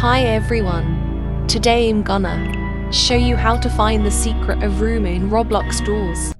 Hi everyone. Today I'm gonna show you how to find the secret of room in Roblox doors.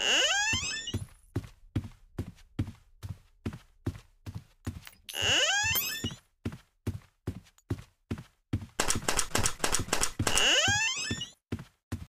Huh?